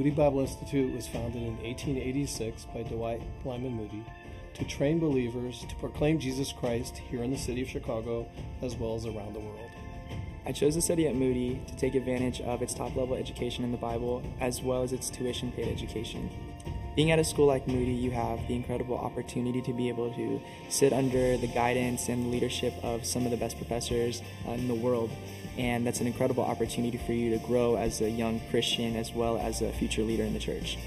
Moody Bible Institute was founded in 1886 by Dwight Lyman Moody to train believers to proclaim Jesus Christ here in the city of Chicago as well as around the world. I chose to study at Moody to take advantage of its top level education in the Bible as well as its tuition paid education. Being at a school like Moody, you have the incredible opportunity to be able to sit under the guidance and leadership of some of the best professors uh, in the world. And that's an incredible opportunity for you to grow as a young Christian as well as a future leader in the church.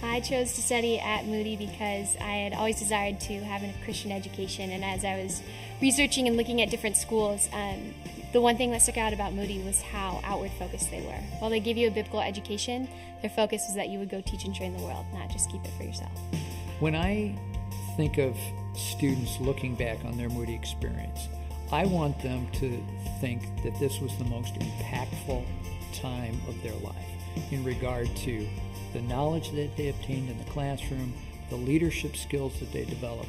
I chose to study at Moody because I had always desired to have a Christian education, and as I was researching and looking at different schools, um, the one thing that stuck out about Moody was how outward focused they were. While they give you a biblical education, their focus was that you would go teach and train the world, not just keep it for yourself. When I think of students looking back on their Moody experience, I want them to think that this was the most impactful time of their life in regard to the knowledge that they obtained in the classroom, the leadership skills that they developed,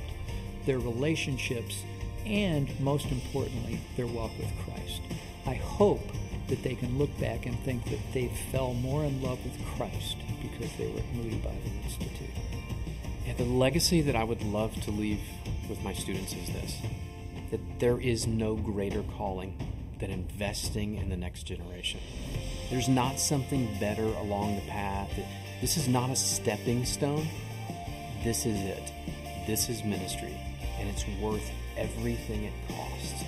their relationships, and most importantly, their walk with Christ. I hope that they can look back and think that they fell more in love with Christ because they were at Moody Bible Institute. Yeah, the legacy that I would love to leave with my students is this that there is no greater calling than investing in the next generation. There's not something better along the path. This is not a stepping stone. This is it. This is ministry, and it's worth everything it costs.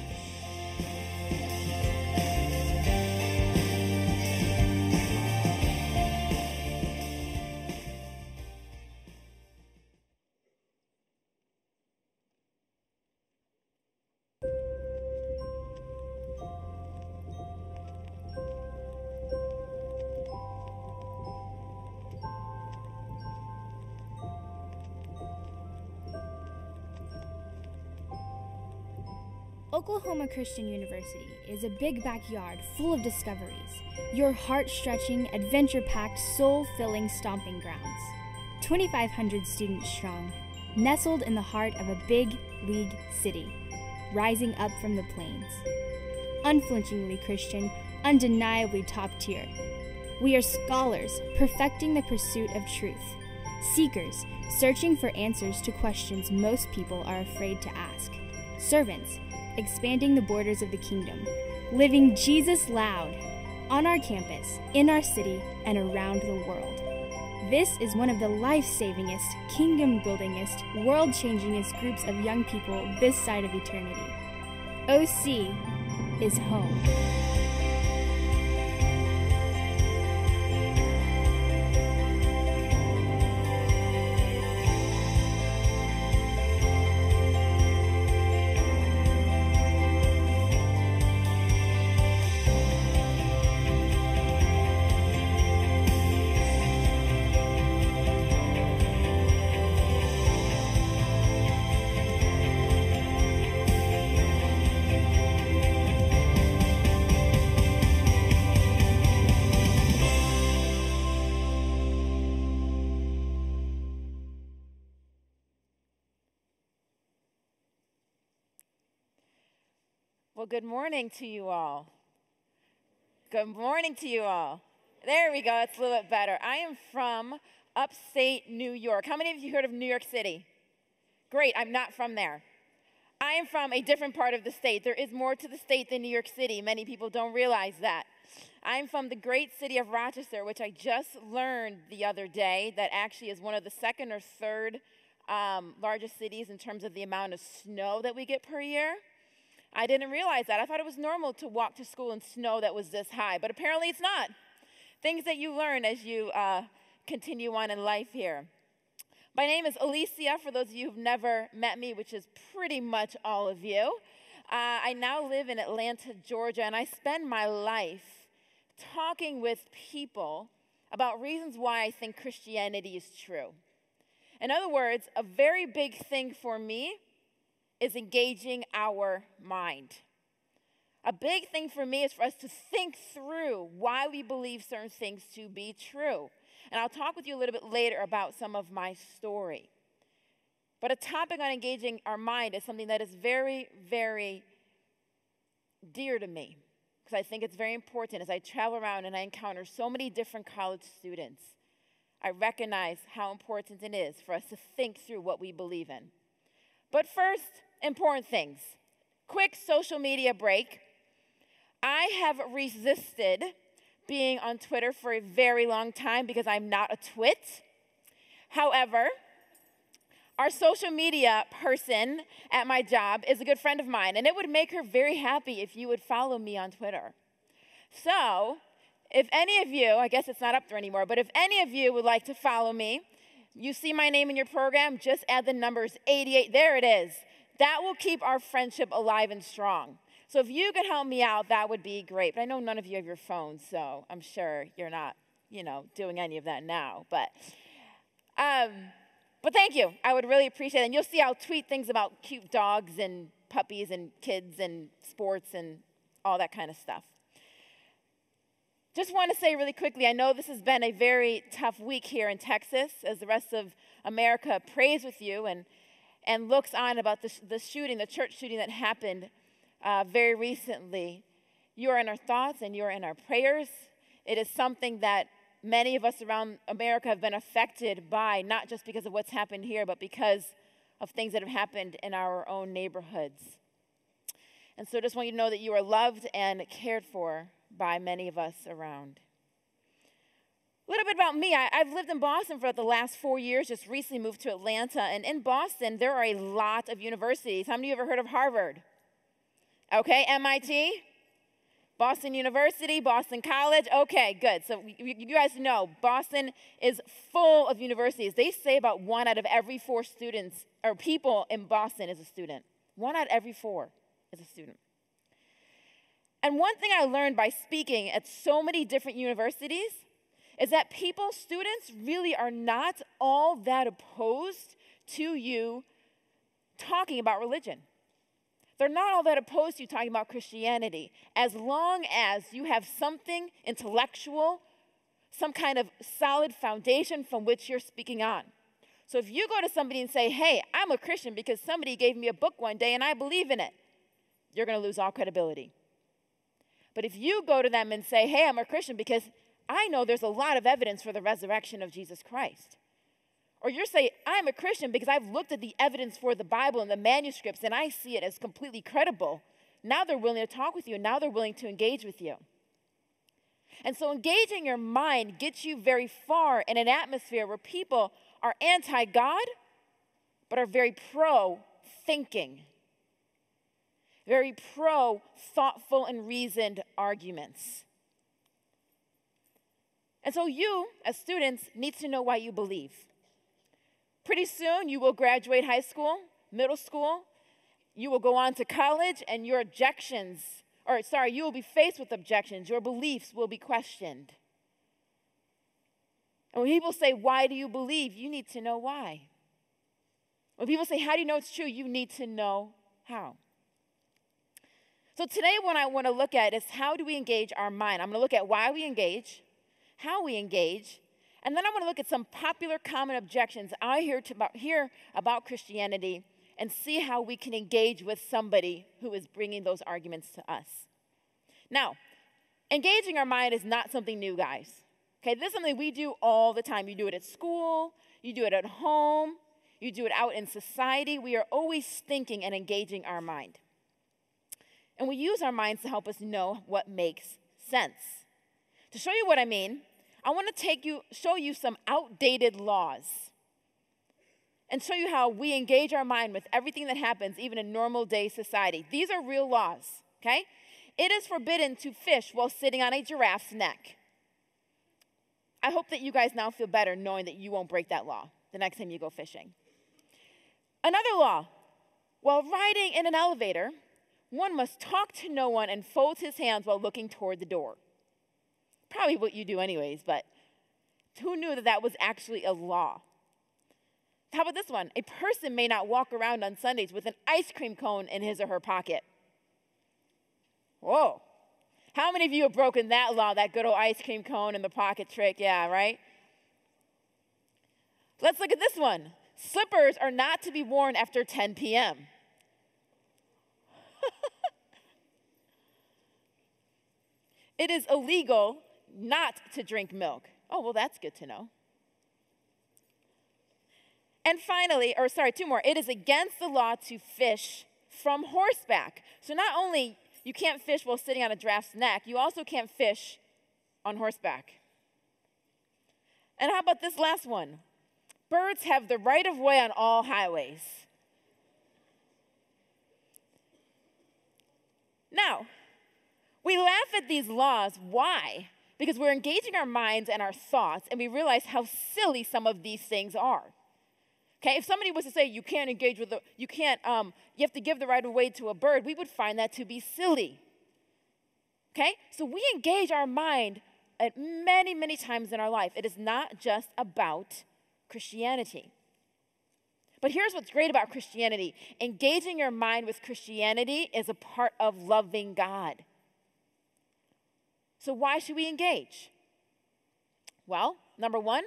Christian University is a big backyard full of discoveries, your heart stretching, adventure packed, soul filling stomping grounds. 2,500 students strong, nestled in the heart of a big league city, rising up from the plains. Unflinchingly Christian, undeniably top tier. We are scholars perfecting the pursuit of truth, seekers searching for answers to questions most people are afraid to ask, servants expanding the borders of the kingdom, living Jesus loud on our campus, in our city, and around the world. This is one of the life savingest, kingdom buildingest, world changingest groups of young people this side of eternity. OC is home. Good morning to you all. Good morning to you all. There we go. It's a little bit better. I am from upstate New York. How many of you heard of New York City? Great. I'm not from there. I am from a different part of the state. There is more to the state than New York City. Many people don't realize that. I'm from the great city of Rochester, which I just learned the other day that actually is one of the second or third um, largest cities in terms of the amount of snow that we get per year. I didn't realize that. I thought it was normal to walk to school in snow that was this high, but apparently it's not. Things that you learn as you uh, continue on in life here. My name is Alycia, for those of you who've never met me, which is pretty much all of you. Uh, I now live in Atlanta, Georgia, and I spend my life talking with people about reasons why I think Christianity is true. In other words, a very big thing for me is engaging our mind. A big thing for me is for us to think through why we believe certain things to be true. And I'll talk with you a little bit later about some of my story. But a topic on engaging our mind is something that is very, very dear to me because I think it's very important as I travel around and I encounter so many different college students I recognize how important it is for us to think through what we believe in. But first, important things. Quick social media break. I have resisted being on Twitter for a very long time because I'm not a twit. However, our social media person at my job is a good friend of mine, and it would make her very happy if you would follow me on Twitter. So, if any of you, I guess it's not up there anymore, but if any of you would like to follow me, you see my name in your program, just add the numbers 88. There it is. That will keep our friendship alive and strong. So if you could help me out, that would be great. But I know none of you have your phones, so I'm sure you're not, you know, doing any of that now. But um, but thank you. I would really appreciate it. And you'll see I'll tweet things about cute dogs and puppies and kids and sports and all that kind of stuff. Just want to say really quickly I know this has been a very tough week here in Texas as the rest of America prays with you and, and looks on about the, the shooting, the church shooting that happened uh, very recently. You are in our thoughts and you are in our prayers. It is something that many of us around America have been affected by, not just because of what's happened here, but because of things that have happened in our own neighborhoods. And so I just want you to know that you are loved and cared for by many of us around. A little bit about me. I, have lived in Boston for the last four years, just recently moved to Atlanta. And in Boston, there are a lot of universities. How many of you ever heard of Harvard? Okay, MIT? Boston University, Boston College. Okay, good. So you guys know Boston is full of universities. They say about one out of every four students or people in Boston is a student. One out of every four is a student. And one thing I learned by speaking at so many different universities is that people, students, really are not all that opposed to you talking about religion. They're not all that opposed to you talking about Christianity as long as you have something intellectual, some kind of solid foundation from which you're speaking on. So if you go to somebody and say, hey, I'm a Christian because somebody gave me a book one day and I believe in it, you're going to lose all credibility. But if you go to them and say, hey, I'm a Christian because I know there's a lot of evidence for the resurrection of Jesus Christ, or you're saying, I'm a Christian because I've looked at the evidence for the Bible and the manuscripts and I see it as completely credible. Now they're willing to talk with you, and now they're willing to engage with you. And so, engaging your mind gets you very far in an atmosphere where people are anti God, but are very pro thinking, very pro thoughtful and reasoned arguments. And so, you, as students, need to know why you believe. Pretty soon, you will graduate high school, middle school, you will go on to college, and your objections, or sorry, you will be faced with objections. Your beliefs will be questioned. And when people say, Why do you believe? you need to know why. When people say, How do you know it's true? you need to know how. So today, what I want to look at is how do we engage our mind? I'm going to look at why we engage, how we engage, and then I want to look at some popular common objections I hear, about, hear about Christianity and see how we can engage with somebody who is bringing those arguments to us. Now, engaging our mind is not something new, guys. Okay, this is something we do all the time. You do it at school, you do it at home, you do it out in society. We are always thinking and engaging our mind. And we use our minds to help us know what makes sense. To show you what I mean, I want to take you, show you some outdated laws and show you how we engage our mind with everything that happens, even in normal day society. These are real laws, okay? It is forbidden to fish while sitting on a giraffe's neck. I hope that you guys now feel better knowing that you won't break that law the next time you go fishing. Another law while riding in an elevator, one must talk to no one and fold his hands while looking toward the door. Probably what you do, anyways, but who knew that that was actually a law? How about this one? A person may not walk around on Sundays with an ice cream cone in his or her pocket. Whoa. How many of you have broken that law, that good old ice cream cone in the pocket trick? Yeah, right? Let's look at this one. Slippers are not to be worn after 10 p.m. it is illegal not to drink milk. Oh, well, that's good to know. And finally, or sorry, two more. It is against the law to fish from horseback. So not only you can't fish while sitting on a draft's neck, you also can't fish on horseback. And how about this last one? Birds have the right of way on all highways. Now, we laugh at these laws. Why? Because we're engaging our minds and our thoughts, and we realize how silly some of these things are. Okay, if somebody was to say you can't engage with the, you can't, um, you have to give the right of way to a bird, we would find that to be silly. Okay, so we engage our mind at many, many times in our life. It is not just about Christianity. But here's what's great about Christianity engaging your mind with Christianity is a part of loving God. So, why should we engage? Well, number one,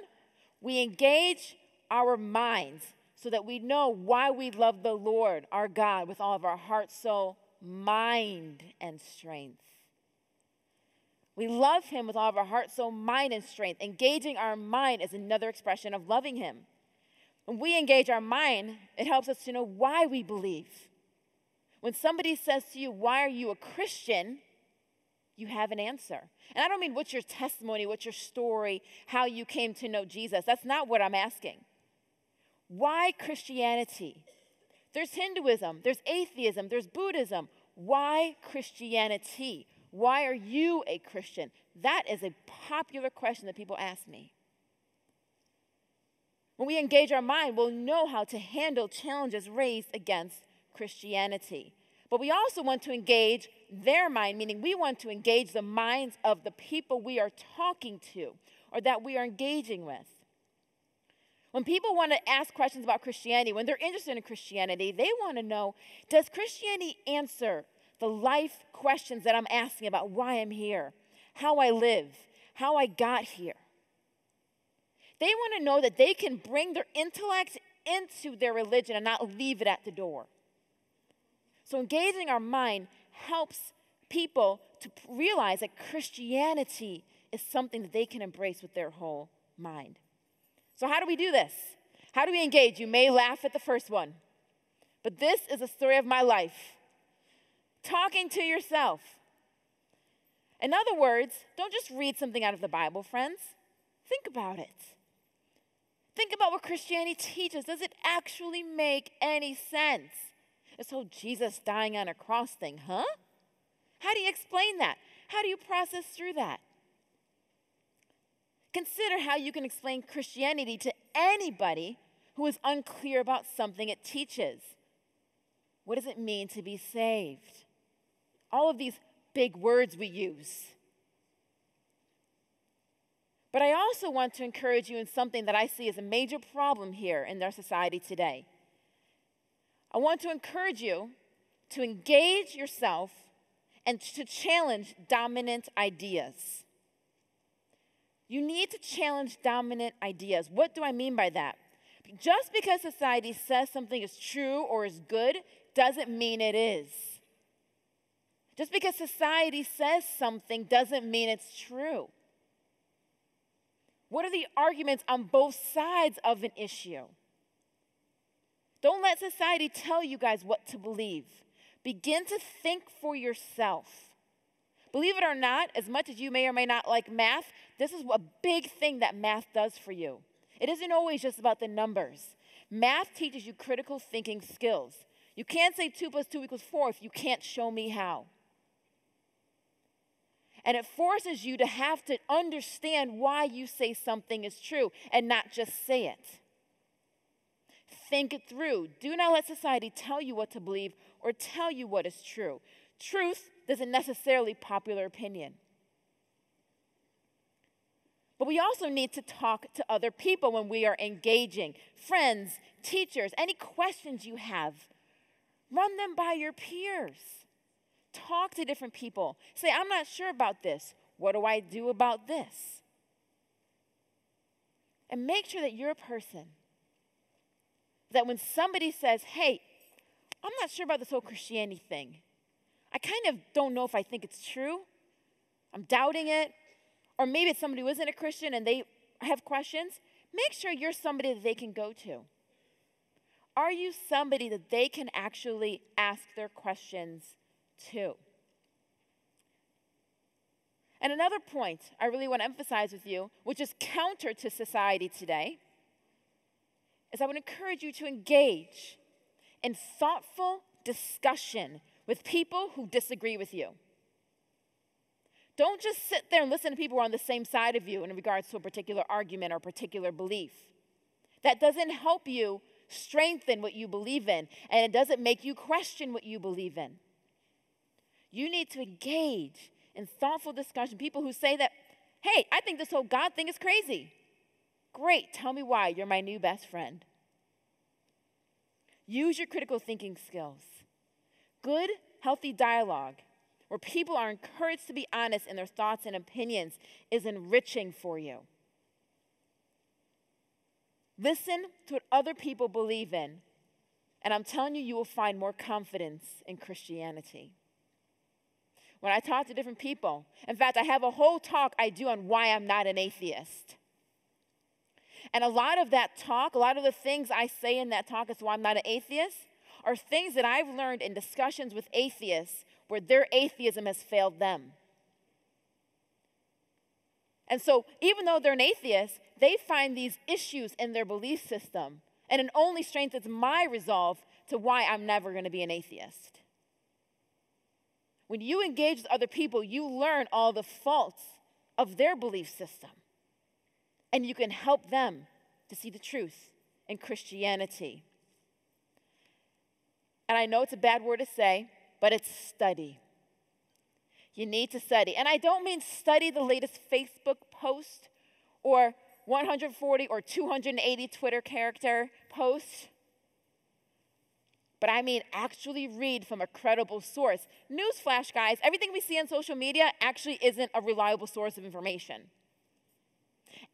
we engage our minds so that we know why we love the Lord, our God, with all of our heart, soul, mind, and strength. We love Him with all of our heart, soul, mind, and strength. Engaging our mind is another expression of loving Him. When we engage our mind, it helps us to know why we believe. When somebody says to you, Why are you a Christian? You have an answer. And I don't mean what's your testimony, what's your story, how you came to know Jesus. That's not what I'm asking. Why Christianity? There's Hinduism, there's atheism, there's Buddhism. Why Christianity? Why are you a Christian? That is a popular question that people ask me. When we engage our mind, we'll know how to handle challenges raised against Christianity. But we also want to engage their mind, meaning we want to engage the minds of the people we are talking to or that we are engaging with. When people want to ask questions about Christianity, when they're interested in Christianity, they want to know does Christianity answer the life questions that I'm asking about why I'm here, how I live, how I got here? They want to know that they can bring their intellect into their religion and not leave it at the door. So, engaging our mind helps people to realize that Christianity is something that they can embrace with their whole mind. So, how do we do this? How do we engage? You may laugh at the first one, but this is a story of my life. Talking to yourself. In other words, don't just read something out of the Bible, friends. Think about it. Think about what Christianity teaches. Does it actually make any sense? This whole Jesus dying on a cross thing, huh? How do you explain that? How do you process through that? Consider how you can explain Christianity to anybody who is unclear about something it teaches. What does it mean to be saved? All of these big words we use. But I also want to encourage you in something that I see as a major problem here in our society today. I want to encourage you to engage yourself and to challenge dominant ideas. You need to challenge dominant ideas. What do I mean by that? Just because society says something is true or is good doesn't mean it is. Just because society says something doesn't mean it's true. What are the arguments on both sides of an issue? Don't let society tell you guys what to believe. Begin to think for yourself. Believe it or not, as much as you may or may not like math, this is a big thing that math does for you. It isn't always just about the numbers. Math teaches you critical thinking skills. You can't say 2 plus 2 equals 4 if you can't show me how. And it forces you to have to understand why you say something is true and not just say it. Think it through. Do not let society tell you what to believe or tell you what is true. Truth doesn't necessarily popular opinion. But we also need to talk to other people when we are engaging friends, teachers, any questions you have. Run them by your peers. Talk to different people. Say, I'm not sure about this. What do I do about this? And make sure that you're a person that when somebody says, hey, I'm not sure about this whole Christianity thing, I kind of don't know if I think it's true. I'm doubting it. Or maybe it's somebody who isn't a Christian and they have questions. Make sure you're somebody that they can go to. Are you somebody that they can actually ask their questions to? And another point I really want to emphasize with you, which is counter to society today, is I would encourage you to engage in thoughtful discussion with people who disagree with you. Don't just sit there and listen to people who are on the same side of you in regards to a particular argument or particular belief. That doesn't help you strengthen what you believe in, and it doesn't make you question what you believe in. You need to engage in thoughtful discussion. People who say that, hey, I think this whole God thing is crazy. Great, tell me why. You're my new best friend. Use your critical thinking skills. Good, healthy dialogue where people are encouraged to be honest in their thoughts and opinions is enriching for you. Listen to what other people believe in, and I'm telling you, you will find more confidence in Christianity. When I talk to different people, in fact, I have a whole talk I do on why I'm not an atheist. And a lot of that talk, a lot of the things I say in that talk as why I'm not an atheist, are things that I've learned in discussions with atheists where their atheism has failed them. And so, even though they're an atheist, they find these issues in their belief system, and it only strengthens my resolve to why I'm never going to be an atheist. When you engage with other people, you learn all the faults of their belief system, and you can help them to see the truth in Christianity. And I know it's a bad word to say, but it's study. You need to study. And I don't mean study the latest Facebook post or 140 or 280 Twitter character post, but I mean actually read from a credible source. Newsflash, guys, everything we see on social media actually isn't a reliable source of information.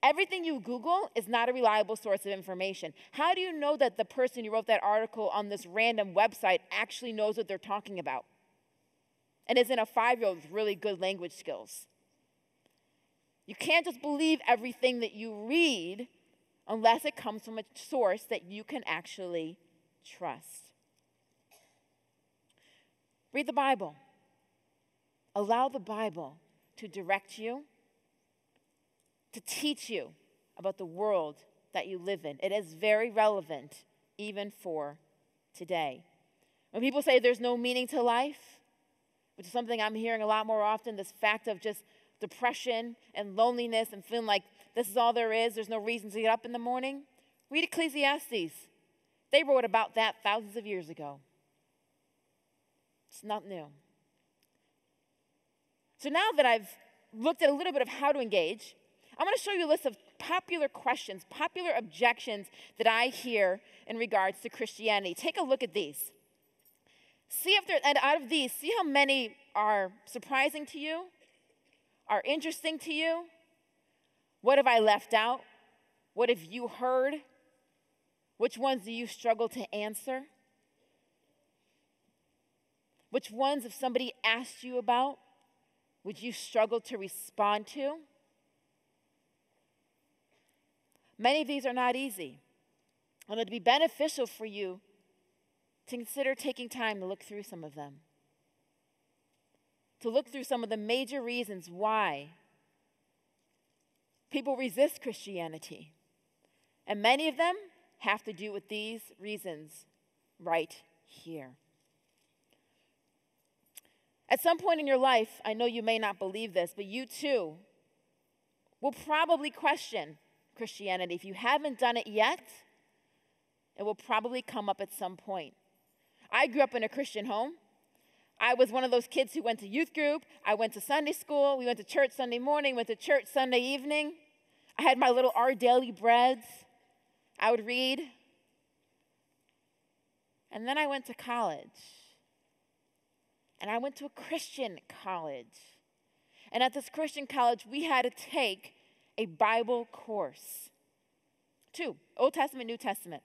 Everything you Google is not a reliable source of information. How do you know that the person who wrote that article on this random website actually knows what they're talking about? And isn't a five year old with really good language skills? You can't just believe everything that you read unless it comes from a source that you can actually trust. Read the Bible. Allow the Bible to direct you to teach you about the world that you live in. It is very relevant even for today. When people say there's no meaning to life, which is something I'm hearing a lot more often, this fact of just depression and loneliness and feeling like this is all there is, there's no reason to get up in the morning, read Ecclesiastes. They wrote about that thousands of years ago. It's not new. So now that I've looked at a little bit of how to engage, I'm going to show you a list of popular questions, popular objections that I hear in regards to Christianity. Take a look at these. See if there, and out of these, see how many are surprising to you, are interesting to you. What have I left out? What have you heard? Which ones do you struggle to answer? Which ones, if somebody asked you about, would you struggle to respond to? Many of these are not easy. And it'd be beneficial for you to consider taking time to look through some of them. To look through some of the major reasons why people resist Christianity. And many of them have to do with these reasons right here. At some point in your life, I know you may not believe this, but you too will probably question Christianity. If you haven't done it yet, it will probably come up at some point. I grew up in a Christian home. I was one of those kids who went to youth group. I went to Sunday school. We went to church Sunday morning, went to church Sunday evening. I had my little Our Daily Breads. I would read. And then I went to college. And I went to a Christian college. And at this Christian college, we had to take a Bible course. Two, Old Testament, New Testament.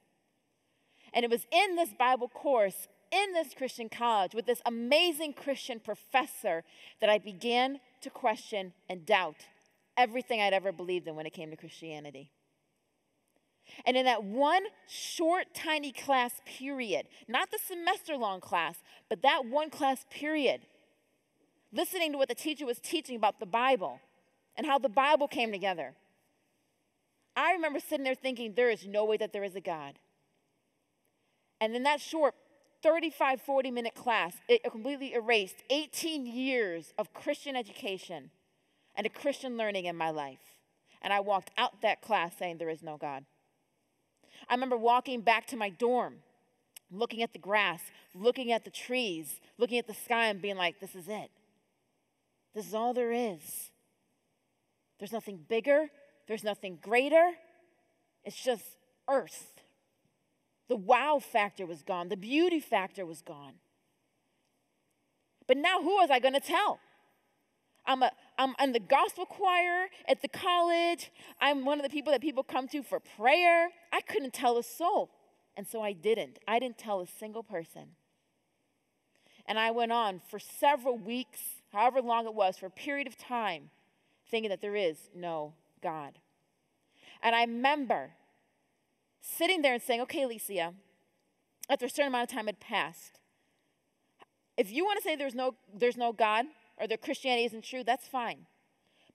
And it was in this Bible course, in this Christian college, with this amazing Christian professor, that I began to question and doubt everything I'd ever believed in when it came to Christianity. And in that one short, tiny class period, not the semester long class, but that one class period, listening to what the teacher was teaching about the Bible and how the Bible came together, I remember sitting there thinking, there is no way that there is a God. And in that short 35, 40 minute class, it completely erased 18 years of Christian education and a Christian learning in my life. And I walked out that class saying, There is no God. I remember walking back to my dorm, looking at the grass, looking at the trees, looking at the sky, and being like, This is it. This is all there is. There's nothing bigger, there's nothing greater. It's just earth. The wow factor was gone, the beauty factor was gone. But now, who was I going to tell? I'm, a, I'm in the gospel choir at the college. I'm one of the people that people come to for prayer. I couldn't tell a soul. And so I didn't. I didn't tell a single person. And I went on for several weeks, however long it was, for a period of time, thinking that there is no God. And I remember sitting there and saying, okay, Alycia, after a certain amount of time had passed, if you want to say there's no, there's no God or that Christianity isn't true, that's fine.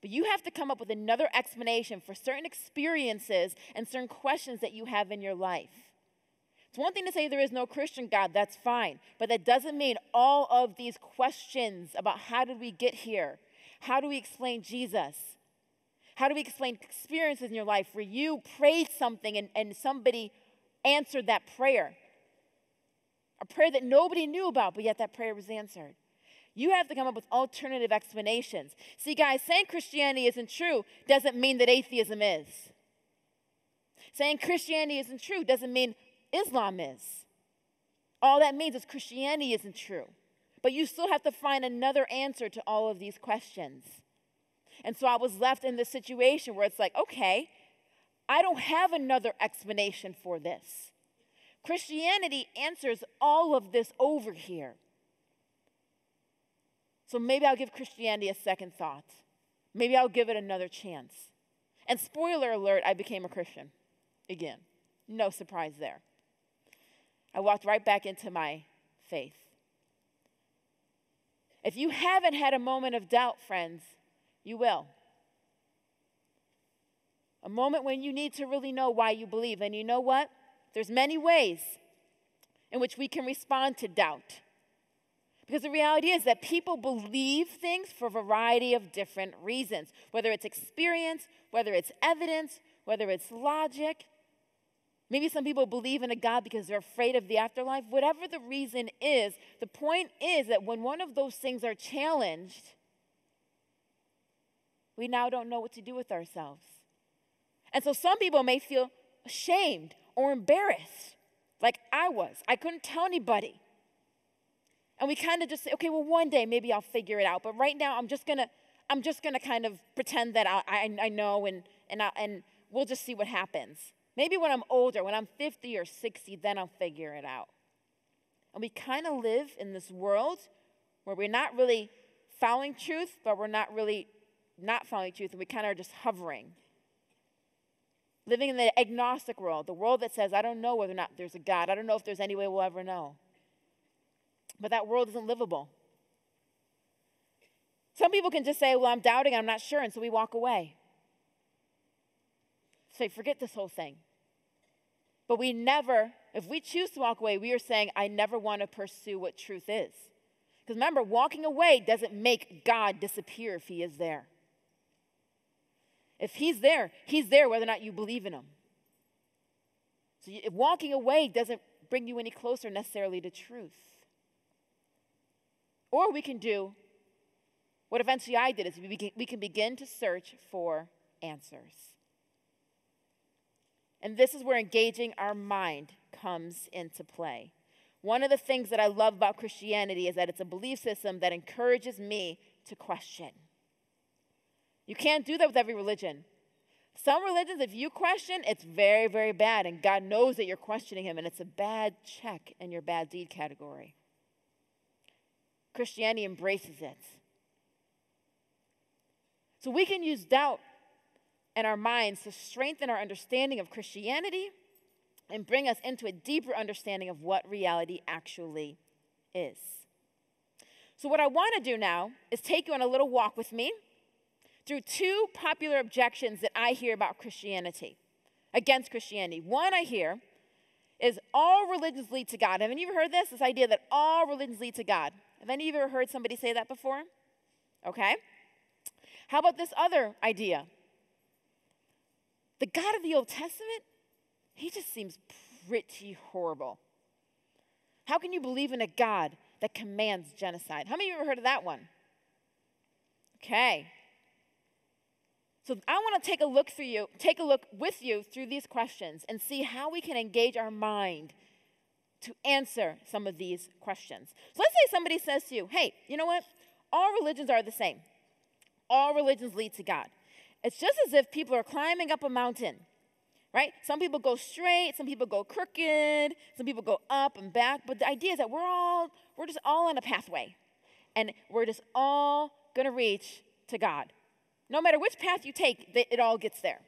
But you have to come up with another explanation for certain experiences and certain questions that you have in your life. It's one thing to say there is no Christian God, that's fine. But that doesn't mean all of these questions about how did we get here? How do we explain Jesus? How do we explain experiences in your life where you prayed something and, and somebody answered that prayer? A prayer that nobody knew about, but yet that prayer was answered. You have to come up with alternative explanations. See, guys, saying Christianity isn't true doesn't mean that atheism is. Saying Christianity isn't true doesn't mean Islam is. All that means is Christianity isn't true. But you still have to find another answer to all of these questions. And so I was left in this situation where it's like, okay, I don't have another explanation for this. Christianity answers all of this over here. So maybe I'll give Christianity a second thought. Maybe I'll give it another chance. And spoiler alert, I became a Christian again. No surprise there. I walked right back into my faith. If you haven't had a moment of doubt, friends, you will. A moment when you need to really know why you believe. And you know what? There's many ways in which we can respond to doubt. Because the reality is that people believe things for a variety of different reasons, whether it's experience, whether it's evidence, whether it's logic. Maybe some people believe in a God because they're afraid of the afterlife. Whatever the reason is, the point is that when one of those things are challenged, we now don't know what to do with ourselves. And so some people may feel ashamed or embarrassed, like I was. I couldn't tell anybody. And we kind of just say, okay, well, one day maybe I'll figure it out. But right now, I'm just gonna, I'm just gonna kind of pretend that I, I, I know, and and I, and we'll just see what happens. Maybe when I'm older, when I'm 50 or 60, then I'll figure it out. And we kind of live in this world where we're not really following truth, but we're not really not following truth, and we kind of are just hovering. Living in the agnostic world, the world that says, I don't know whether or not there's a God. I don't know if there's any way we'll ever know. But that world isn't livable. Some people can just say, Well, I'm doubting, I'm not sure, and so we walk away. Say, forget this whole thing. But we never, if we choose to walk away, we are saying, I never want to pursue what truth is. Because remember, walking away doesn't make God disappear if He is there. If He's there, He's there whether or not you believe in Him. So walking away doesn't bring you any closer necessarily to truth. Or we can do what eventually I did is we, can begin to search for answers. And this is where engaging our mind comes into play. One of the things that I love about Christianity is that it's a belief system that encourages me to question. You can't do that with every religion. Some religions, if you question, it's very, very bad, and God knows that you're questioning Him, and it's a bad check in your bad deed category. Christianity embraces it. So we can use doubt and our minds to strengthen our understanding of Christianity and bring us into a deeper understanding of what reality actually is. So, what I want to do now is take you on a little walk with me through two popular objections that I hear about Christianity, against Christianity. One I hear is all religions lead to God. Have any of you heard this? This idea that all religions lead to God. Have any of you ever heard somebody say that before? Okay. How about this other idea? The God of the Old Testament, he just seems pretty horrible. How can you believe in a God that commands genocide? How many of you ever heard of that one? Okay. So I want to take a look through you, take a look with you through these questions and see how we can engage our mind to answer some of these questions. So let's say somebody says to you, "Hey, you know what? All religions are the same. All religions lead to God." It's just as if people are climbing up a mountain. Right? Some people go straight, some people go crooked, some people go up and back, but the idea is that we're all we're just all on a pathway. And we're just all going to reach to God. No matter which path you take, it all gets there.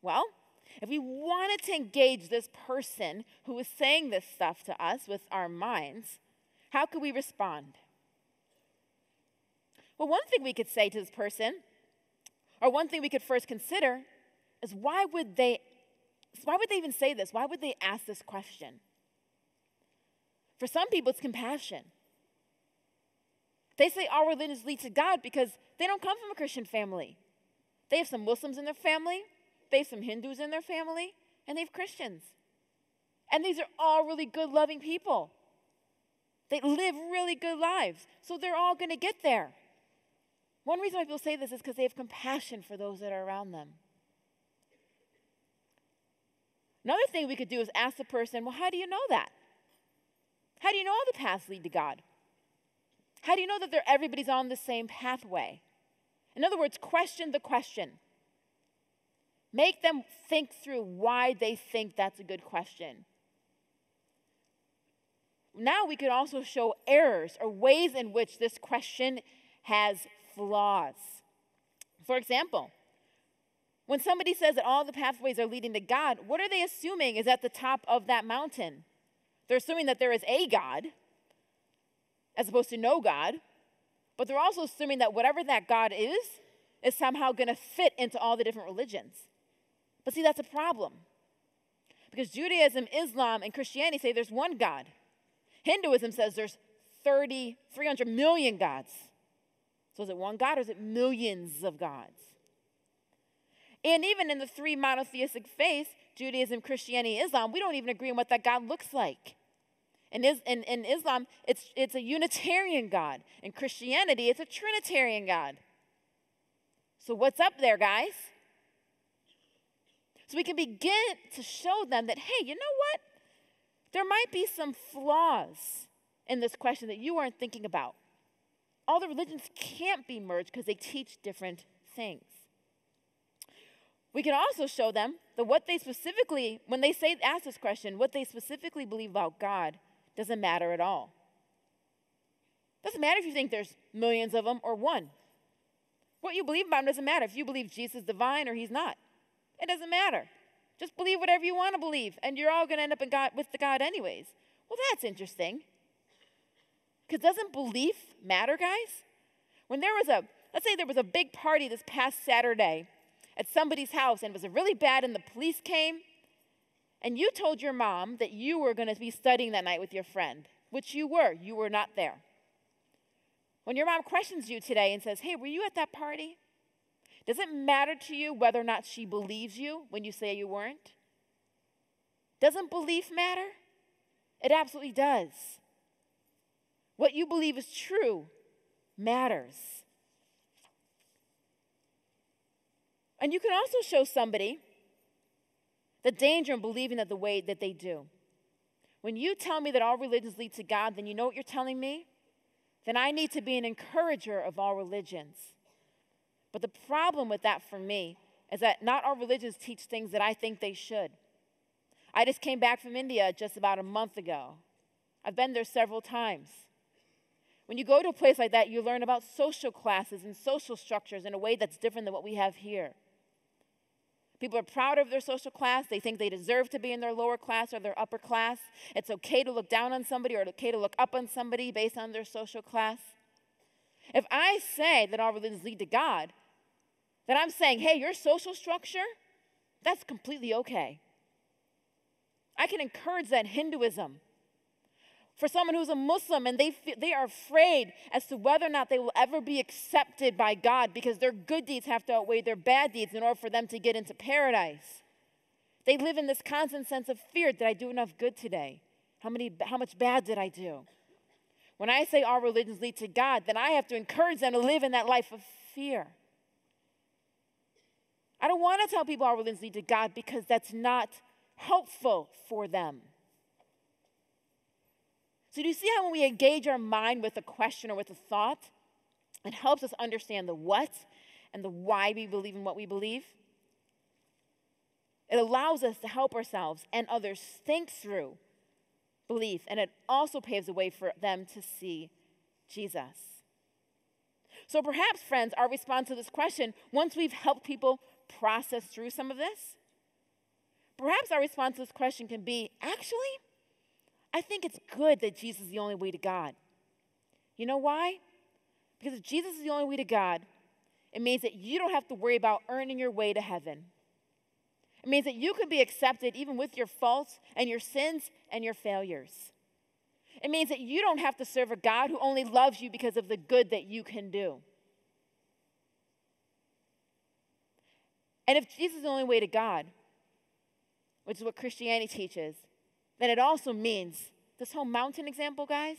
Well, if we wanted to engage this person who is saying this stuff to us with our minds, how could we respond? Well, one thing we could say to this person, or one thing we could first consider, is why would they why would they even say this? Why would they ask this question? For some people, it's compassion. They say all religions lead to God because they don't come from a Christian family. They have some Muslims in their family, they have some Hindus in their family, and they have Christians. And these are all really good, loving people. They live really good lives. So they're all going to get there. One reason why people say this is because they have compassion for those that are around them. Another thing we could do is ask the person, well, how do you know that? How do you know all the paths lead to God? How do you know that everybody's on the same pathway? In other words, question the question. Make them think through why they think that's a good question. Now we could also show errors or ways in which this question has flaws. For example, when somebody says that all the pathways are leading to God, what are they assuming is at the top of that mountain? They're assuming that there is a God, as opposed to no God, but they're also assuming that whatever that God is, is somehow going to fit into all the different religions. But see, that's a problem. Because Judaism, Islam, and Christianity say there's one God. Hinduism says there's 30, 300 million gods. So is it one God or is it millions of gods? And even in the three monotheistic faiths, Judaism, Christianity, Islam, we don't even agree on what that God looks like. In, in, in Islam, it's, it's a Unitarian God. In Christianity, it's a Trinitarian God. So, what's up there, guys? So, we can begin to show them that, hey, you know what? There might be some flaws in this question that you aren't thinking about. All the religions can't be merged because they teach different things. We can also show them that what they specifically, when they say ask this question, what they specifically believe about God doesn't matter at all. Doesn't matter if you think there's millions of them or one. What you believe about him doesn't matter if you believe Jesus is divine or he's not. It doesn't matter. Just believe whatever you want to believe, and you're all going to end up in God, with the God anyways. Well, that's interesting. Because doesn't belief matter, guys? When there was a, let's say there was a big party this past Saturday at somebody's house and it was really bad and the police came, and you told your mom that you were going to be studying that night with your friend, which you were, you were not there. When your mom questions you today and says, Hey, were you at that party? Does it matter to you whether or not she believes you when you say you weren't? Doesn't belief matter? It absolutely does. What you believe is true matters. And you can also show somebody the danger in believing that the way that they do. When you tell me that all religions lead to God, then you know what you're telling me? Then I need to be an encourager of all religions. But the problem with that for me is that not all religions teach things that I think they should. I just came back from India just about a month ago. I've been there several times. When you go to a place like that, you learn about social classes and social structures in a way that's different than what we have here. People are proud of their social class. They think they deserve to be in their lower class or their upper class. It's okay to look down on somebody or okay to look up on somebody based on their social class. If I say that all religions lead to God, then I'm saying, hey, your social structure, that's completely okay. I can encourage that Hinduism for someone who's a Muslim and they, they are afraid as to whether or not they will ever be accepted by God because their good deeds have to outweigh their bad deeds in order for them to get into paradise. They live in this constant sense of fear did I do enough good today? How, many, how much bad did I do? When I say all religions lead to God, then I have to encourage them to live in that life of fear. I don't want to tell people all religions lead to God because that's not helpful for them. So, do you see how when we engage our mind with a question or with a thought, it helps us understand the what and the why we believe in what we believe? It allows us to help ourselves and others think through belief, and it also paves the way for them to see Jesus. So, perhaps, friends, our response to this question, once we've helped people process through some of this, perhaps our response to this question can be actually, I think it's good that Jesus is the only way to God. You know why? Because if Jesus is the only way to God, it means that you don't have to worry about earning your way to heaven. It means that you can be accepted even with your faults and your sins and your failures. It means that you don't have to serve a God who only loves you because of the good that you can do. And if Jesus is the only way to God, which is what Christianity teaches, then it also means this whole mountain example, guys,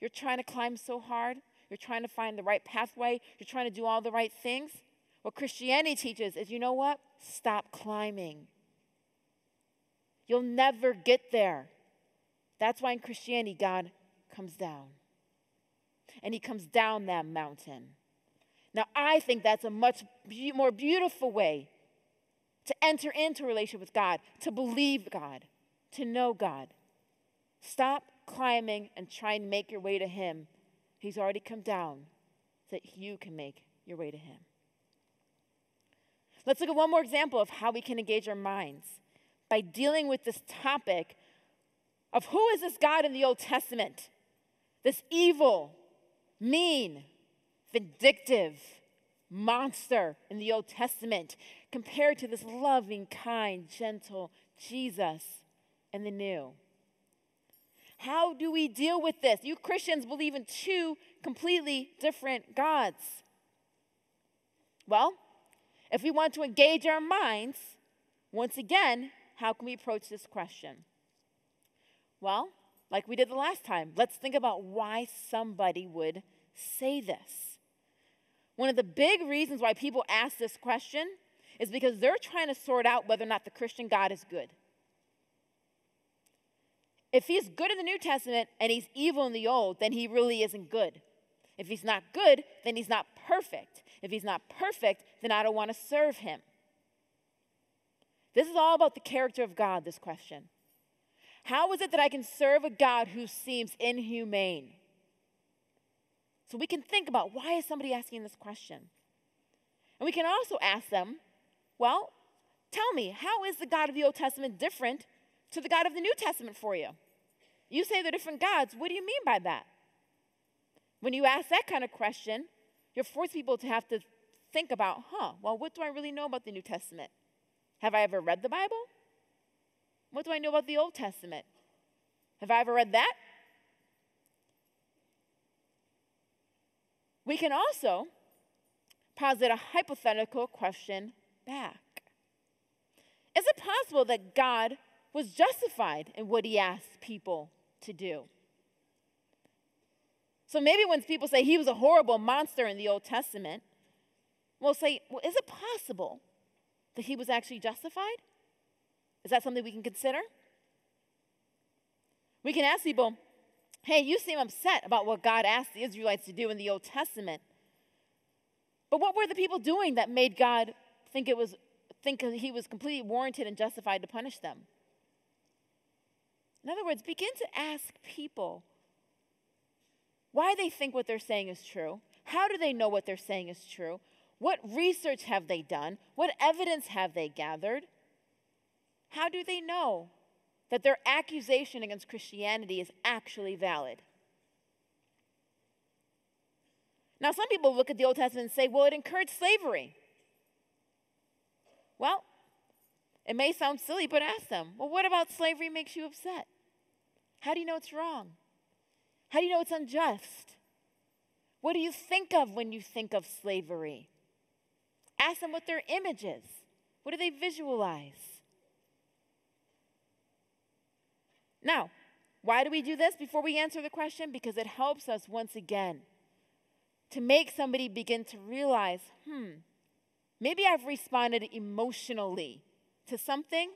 you're trying to climb so hard, you're trying to find the right pathway, you're trying to do all the right things. What Christianity teaches is you know what? Stop climbing. You'll never get there. That's why in Christianity, God comes down. And he comes down that mountain. Now, I think that's a much be- more beautiful way to enter into a relationship with God, to believe God to know God. Stop climbing and try and make your way to Him. He's already come down so that you can make your way to Him. Let's look at one more example of how we can engage our minds by dealing with this topic of who is this God in the Old Testament? This evil, mean, vindictive monster in the Old Testament compared to this loving, kind, gentle Jesus and the new. How do we deal with this? You Christians believe in two completely different gods. Well, if we want to engage our minds, once again, how can we approach this question? Well, like we did the last time, let's think about why somebody would say this. One of the big reasons why people ask this question is because they're trying to sort out whether or not the Christian God is good. If he's good in the New Testament and he's evil in the Old, then he really isn't good. If he's not good, then he's not perfect. If he's not perfect, then I don't want to serve him. This is all about the character of God, this question. How is it that I can serve a God who seems inhumane? So we can think about why is somebody asking this question? And we can also ask them, well, tell me, how is the God of the Old Testament different to the God of the New Testament for you. You say they're different gods. What do you mean by that? When you ask that kind of question, you're forcing people to have to think about, huh, well, what do I really know about the New Testament? Have I ever read the Bible? What do I know about the Old Testament? Have I ever read that? We can also posit a hypothetical question back. Is it possible that God was justified in what he asked people to do. So maybe when people say he was a horrible monster in the Old Testament, we'll say, well, is it possible that he was actually justified? Is that something we can consider? We can ask people, hey, you seem upset about what God asked the Israelites to do in the Old Testament. But what were the people doing that made God think it was think he was completely warranted and justified to punish them? In other words, begin to ask people why they think what they're saying is true. How do they know what they're saying is true? What research have they done? What evidence have they gathered? How do they know that their accusation against Christianity is actually valid? Now, some people look at the Old Testament and say, well, it encouraged slavery. Well, it may sound silly, but ask them, well, what about slavery makes you upset? How do you know it's wrong? How do you know it's unjust? What do you think of when you think of slavery? Ask them what their image is. What do they visualize? Now, why do we do this before we answer the question? Because it helps us once again to make somebody begin to realize hmm, maybe I've responded emotionally to something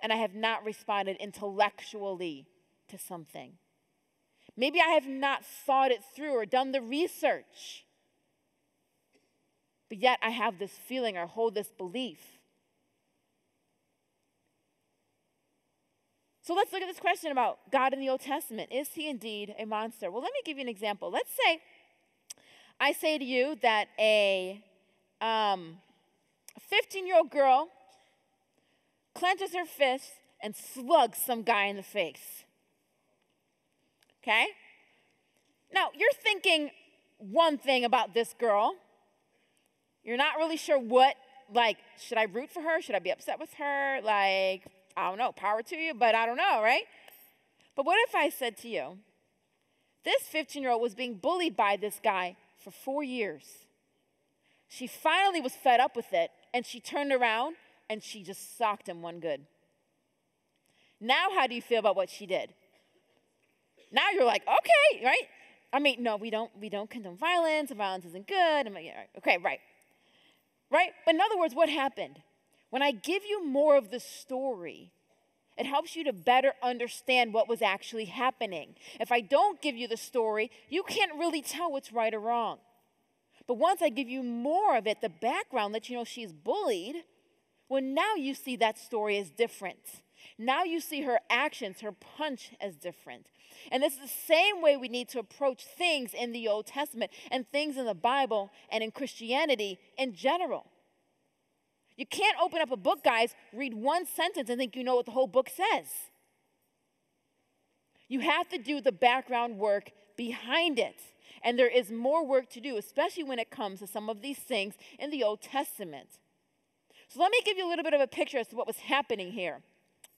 and I have not responded intellectually to something. Maybe I have not thought it through or done the research. But yet I have this feeling or hold this belief. So let's look at this question about God in the Old Testament. Is he indeed a monster? Well, let me give you an example. Let's say I say to you that a 15 um, year old girl clenches her fist and slugs some guy in the face. Okay? Now, you're thinking one thing about this girl. You're not really sure what, like, should I root for her? Should I be upset with her? Like, I don't know, power to you, but I don't know, right? But what if I said to you, this 15 year old was being bullied by this guy for four years. She finally was fed up with it and she turned around and she just socked him one good. Now, how do you feel about what she did? Now you're like, okay, right? I mean, no, we don't, we don't condone violence. and Violence isn't good. I'm like, yeah, okay, right. Right? But in other words, what happened? When I give you more of the story, it helps you to better understand what was actually happening. If I don't give you the story, you can't really tell what's right or wrong. But once I give you more of it, the background that you know she's bullied, well, now you see that story as different. Now you see her actions, her punch as different. And this is the same way we need to approach things in the Old Testament and things in the Bible and in Christianity in general. You can't open up a book, guys, read one sentence and think you know what the whole book says. You have to do the background work behind it. And there is more work to do, especially when it comes to some of these things in the Old Testament. So let me give you a little bit of a picture as to what was happening here.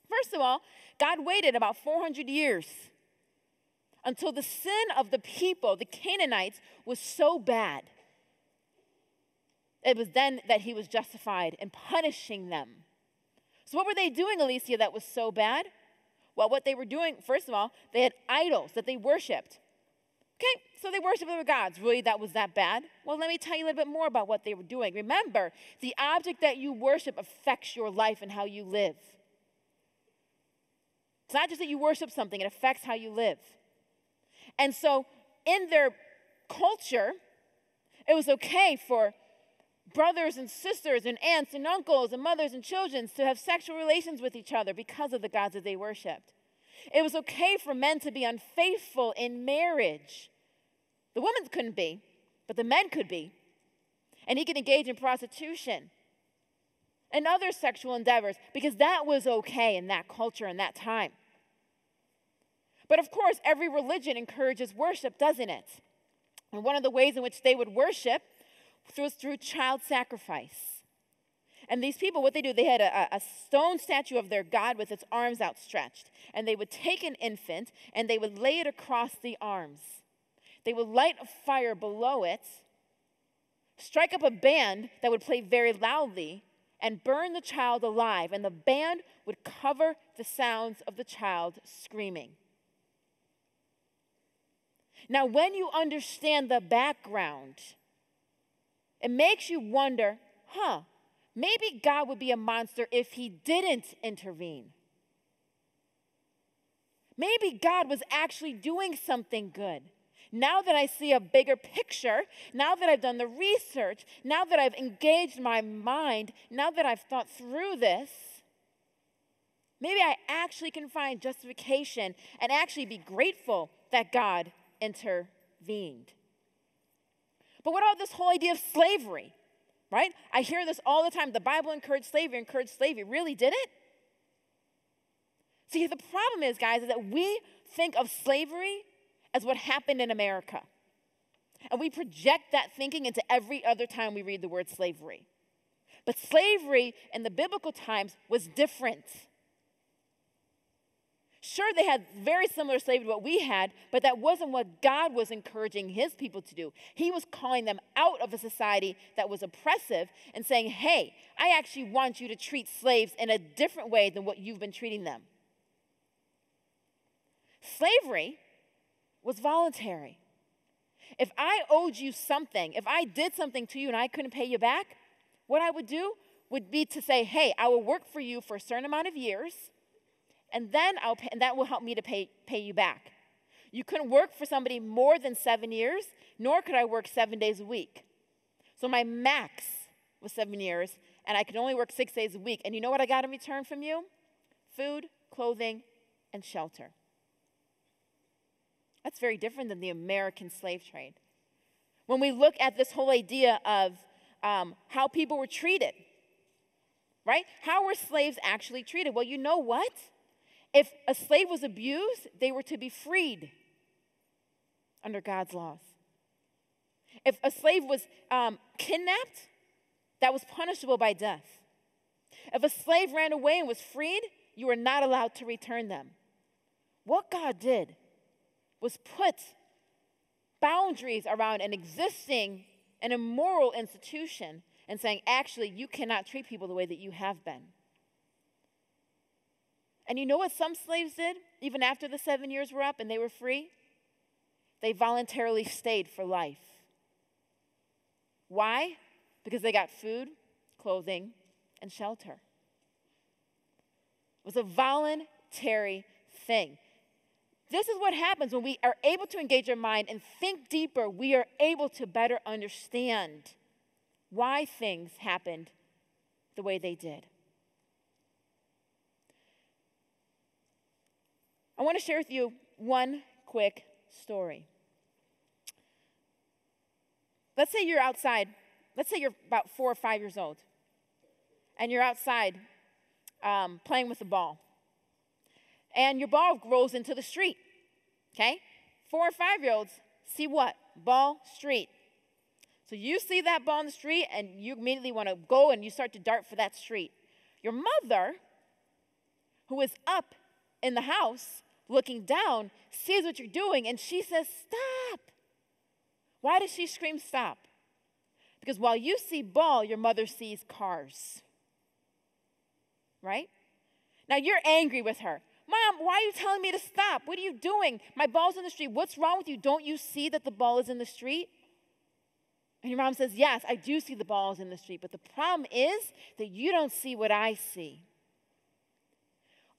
First of all, God waited about 400 years until the sin of the people, the Canaanites, was so bad it was then that he was justified in punishing them. So, what were they doing, Alycia, that was so bad? Well, what they were doing, first of all, they had idols that they worshiped. Okay, so they worshiped other gods. Really, that was that bad? Well, let me tell you a little bit more about what they were doing. Remember, the object that you worship affects your life and how you live. It's not just that you worship something, it affects how you live. And so, in their culture, it was okay for brothers and sisters and aunts and uncles and mothers and children to have sexual relations with each other because of the gods that they worshiped. It was okay for men to be unfaithful in marriage. The women couldn't be, but the men could be. And he could engage in prostitution and other sexual endeavors because that was okay in that culture and that time. But of course, every religion encourages worship, doesn't it? And one of the ways in which they would worship was through child sacrifice. And these people, what they do, they had a, a, stone statue of their God with its arms outstretched. And they would take an infant and they would lay it across the arms. They would light a fire below it, strike up a band that would play very loudly, and burn the child alive. And the band would cover the sounds of the child screaming. Now, when you understand the background, it makes you wonder, huh, maybe God would be a monster if he didn't intervene. Maybe God was actually doing something good. Now that I see a bigger picture, now that I've done the research, now that I've engaged my mind, now that I've thought through this, maybe I actually can find justification and actually be grateful that God intervened. But what about this whole idea of slavery? Right? I hear this all the time. The Bible encouraged slavery, encouraged slavery. Really did it? See, the problem is, guys, is that we think of slavery as what happened in America. And we project that thinking into every other time we read the word slavery. But slavery in the biblical times was different. Sure, they had very similar slavery to what we had, but that wasn't what God was encouraging his people to do. He was calling them out of a society that was oppressive and saying, hey, I actually want you to treat slaves in a different way than what you've been treating them. Slavery was voluntary. If I owed you something, if I did something to you and I couldn't pay you back, what I would do would be to say, hey, I will work for you for a certain amount of years and then I'll pay, and that will help me to pay, pay you back. You couldn't work for somebody more than seven years, nor could I work seven days a week. So my max was seven years, and I could only work six days a week. And you know what I got in return from you? Food, clothing, and shelter. That's very different than the American slave trade. When we look at this whole idea of um, how people were treated, right? How were slaves actually treated? Well, you know what? If a slave was abused, they were to be freed under God's laws. If a slave was um, kidnapped, that was punishable by death. If a slave ran away and was freed, you were not allowed to return them. What God did was put boundaries around an existing and immoral institution and saying, actually, you cannot treat people the way that you have been. And you know what some slaves did, even after the seven years were up and they were free? They voluntarily stayed for life. Why? Because they got food, clothing, and shelter. It was a voluntary thing. This is what happens when we are able to engage our mind and think deeper. We are able to better understand why things happened the way they did. Want to share with you one quick story. Let's say you're outside. Let's say you're about four or five years old, and you're outside um, playing with a ball. And your ball rolls into the street. Okay? Four or five year olds see what? Ball, street. So you see that ball in the street, and you immediately want to go and you start to dart for that street. Your mother, who is up in the house, looking down, sees what you're doing, and she says, Stop. Why does she scream, Stop? Because while you see ball, your mother sees cars. Right? Now you're angry with her. Mom, why are you telling me to stop? What are you doing? My ball's in the street. What's wrong with you? Don't you see that the ball is in the street? And your mom says, Yes, I do see the ball is in the street, but the problem is that you don't see what I see.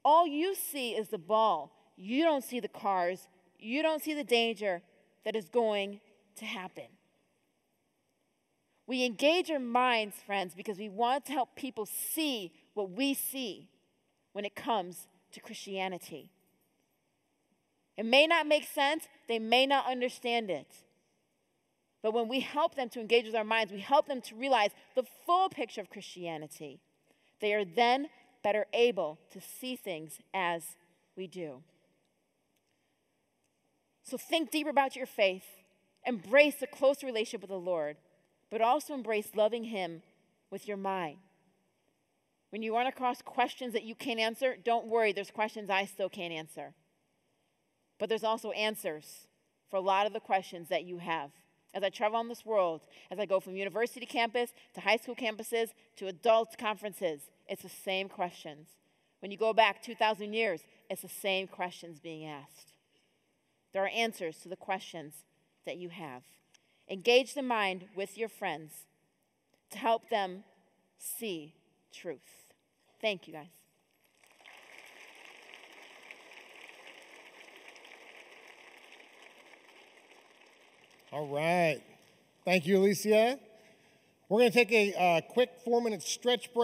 All you see is the ball. You don't see the cars. You don't see the danger that is going to happen. We engage our minds, friends, because we want to help people see what we see when it comes to Christianity. It may not make sense, they may not understand it. But when we help them to engage with our minds, we help them to realize the full picture of Christianity. They are then better able to see things as we do. So think deeper about your faith, embrace a close relationship with the Lord, but also embrace loving Him with your mind. When you run across questions that you can't answer, don't worry, there's questions I still can't answer. But there's also answers for a lot of the questions that you have. As I travel on this world, as I go from university campus to high school campuses to adult conferences, it's the same questions. When you go back 2,000 years, it's the same questions being asked. There are answers to the questions that you have. Engage the mind with your friends to help them see truth. Thank you, guys. All right. Thank you, Alycia. We're going to take a uh, quick four minute stretch break.